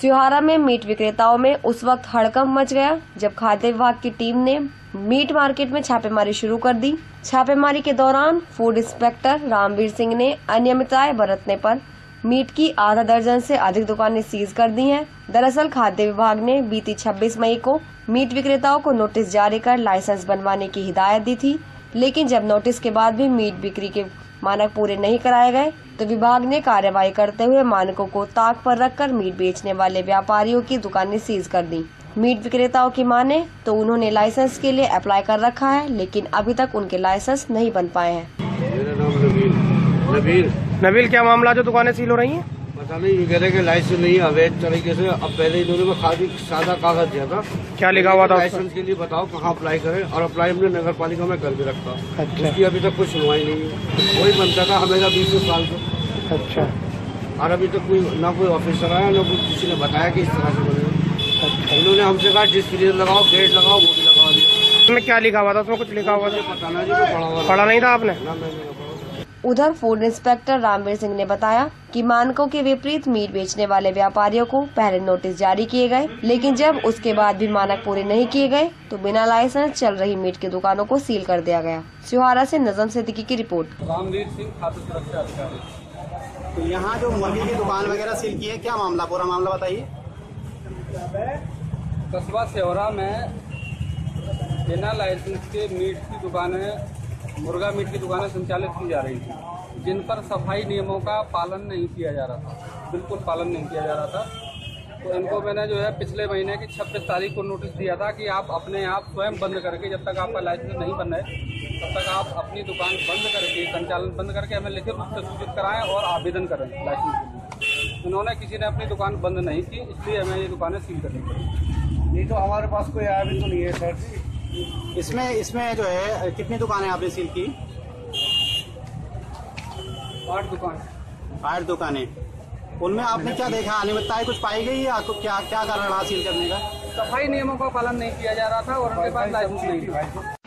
सिहारा में मीट विक्रेताओं में उस वक्त हड़कंप मच गया, जब खाद्य विभाग की टीम ने मीट मार्केट में छापेमारी शुरू कर दी छापेमारी के दौरान फ़ूड इंस्पेक्टर रामवीर सिंह ने अनियमितताएँ बरतने पर मीट की आधा दर्जन से अधिक दुकानें सीज कर दी हैं। दरअसल खाद्य विभाग ने बीती 26 मई को मीट विक्रेताओं को नोटिस जारी कर लाइसेंस बनवाने की हिदायत दी थी, लेकिन जब नोटिस के बाद भी मीट बिक्री के मानक पूरे नहीं कराए गए तो विभाग ने कार्रवाई करते हुए मानकों को ताक पर रखकर मीट बेचने वाले व्यापारियों की दुकानें सीज कर दी। मीट विक्रेताओं की माने तो उन्होंने लाइसेंस के लिए अप्लाई कर रखा है लेकिन अभी तक उनके लाइसेंस नहीं बन पाए हैं। मेरा नबील नबील क्या मामला जो दुकानें सील हो रही हैं? नहीं ये कह रहे कि लाइसेंस नहीं अवैध तरीके से। अब पहले इन्होंने खाली सादा कागज़ दिया था। क्या लिखा हुआ था लाइसेंस के लिए बताओ कहाँ अप्लाई करें। और अप्लाई हमने नगर पालिका में कर भी रखा। अच्छा। उसकी अभी तक कोई सुनवाई नहीं है। वही बनता था हमेशा बीस साल से। अच्छा। और अभी तक कोई ना कोई ऑफिसर आया ना कोई किसी ने बताया कि इस तरह से बनेगा अच्छा। इन्होंने हमसे कहा डिस्प्ले लगाओ गेट लगाओ वो भी लगा दिया उसमें क्या लिखा हुआ था? उसमें कुछ लिखा हुआ था? पढ़ा नहीं था आपने। उधर फ़ूड इंस्पेक्टर रामवीर सिंह ने बताया कि मानकों के विपरीत मीट बेचने वाले व्यापारियों को पहले नोटिस जारी किए गए लेकिन जब उसके बाद भी मानक पूरे नहीं किए गए तो बिना लाइसेंस चल रही मीट की दुकानों को सील कर दिया गया। सिहारा से नजम सिद्दीकी की रिपोर्ट। रामवीर सिंह खाद्य सुरक्षा अधिकारी। तो यहाँ जो मुर्गी की दुकान वगैरह सील की है क्या मामला पूरा मामला बताइए। कस्बा सेवरा में बिना लाइसेंस के मीट की दुकानें मुर्गा मीट की दुकानें संचालित की जा रही थी, जिन पर सफ़ाई नियमों का पालन नहीं किया जा रहा था। बिल्कुल पालन नहीं किया जा रहा था। तो इनको मैंने जो है पिछले महीने की 26 तारीख को नोटिस दिया था कि आप अपने आप स्वयं बंद करके, जब तक आपका लाइसेंस नहीं बन है तब तक आप अपनी दुकान बंद करके, संचालन बंद करके हमें लिखित रूप से सूचित कराएँ और आवेदन करें लाइसेंस के लिए। उन्होंने किसी ने अपनी दुकान बंद नहीं की, इसलिए हमें ये दुकानें सील करनी पड़ी। नहीं तो हमारे पास कोई तो नहीं है, सर। जी इसमें इसमें जो है कितनी दुकानें आपने सील की? आठ दुकान आठ दुकानें। उनमें आपने क्या देखा? अनियमितताएँ कुछ पाई गई या आपको क्या क्या कारण रहा सील करने का? सफ़ाई नियमों का पालन नहीं किया जा रहा था और उनके पास लाइसेंस नहीं था।